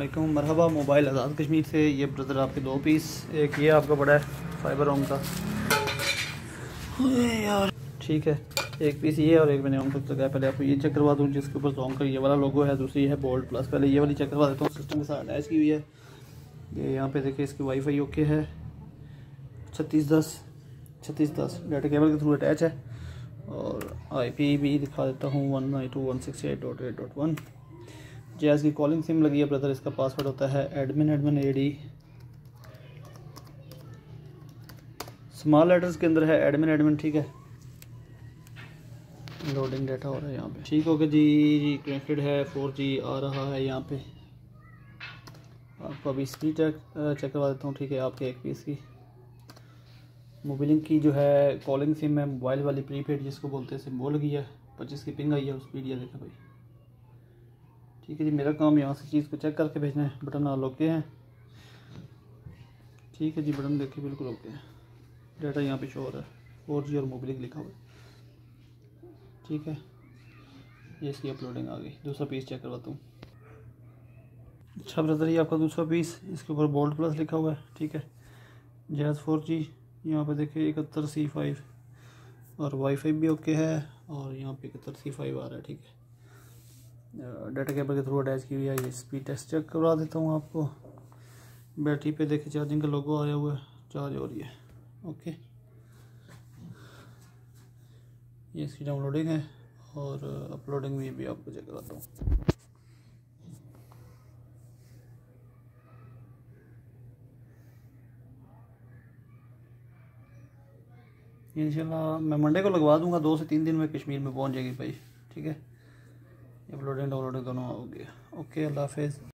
अस्सलाम मरहबा मोबाइल आज़ाद कश्मीर से ये ब्रदर आपके दो पीस एक ये आपका बड़ा है फाइबर होम का यार ठीक है एक पीस ये और एक मैंने होम तक लगाया पहले आपको ये चेक करवा दूँ जिसके ऊपर जोंग का ये वाला लोगो है दूसरी है बोल्ड प्लस पहले ये वाली चेक करवा देता हूँ सिस्टम के साथ अटैच की हुई है ये यहाँ पे देखिए इसकी वाईफाई ओके है छत्तीस दस छत्तीस दस डाटा केबल के थ्रू अटैच है और आईपी भी दिखा देता हूँ one nine two one six eight dot eight dot one जैस की कॉलिंग सिम लगी है ब्रदर इसका पासवर्ड होता है admin admin A D small letters के अंदर है एडमिन एडमिन ठीक है? लोडिंग डाटा हो रहा है यहाँ पे। ठीक हो गया जी कनेक्टेड है फोर जी आ रहा है यहाँ पे। आपको अभी स्पीड चेक चेक करवा देता हूँ, ठीक है, आपके एक पीस की। मोबिलिंग की जो है कॉलिंग सिम है मोबाइल वाली प्रीपेड जिसको बोलते हैं, सिम बोल गई है, पच्चीस की पिंग आई है स्पीड ये देखा भाई। ठीक है जी, मेरा काम यहाँ से चीज़ को चेक करके भेजना है। बटन ऑल ओके हैं। ठीक है जी बटन देखिए, बिल्कुल ओके है। डाटा यहाँ पे शो हो रहा है। फोर जी और मोबिलिक लिखा हुआ है। ठीक है। ये इसकी अपलोडिंग आ गई। दूसरा पीस चेक करवाता हूँ। अच्छा ब्रदर ये आपका दूसरा पीस इसके ऊपर बोल्ड प्लस लिखा हुआ है। ठीक है। जैज फोर जी यहाँ पर देखिए, इकहत्तर सी फाइव और वाईफाई भी ओके है और यहाँ पे इकहत्तर सी फाइव आ रहा है। ठीक है। डाटा केबल के थ्रू अटैच की हुई है स्पीड टेस्ट चेक करवा देता हूँ आपको। बैटरी पे देखिए चार्जिंग का लोगो आया हुआ है चार्ज हो रही है। ओके ये इसकी डाउनलोडिंग है और अपलोडिंग भी भी आपको चेक कराता हूँ। इंशाल्लाह मैं मंडे को लगवा दूँगा, दो से तीन दिन में कश्मीर में पहुँच जाएगी भाई, ठीक है? अपलोडिंग डाउनलोडिंग दोनों हो गया। ओके अल्लाह हाफिज़।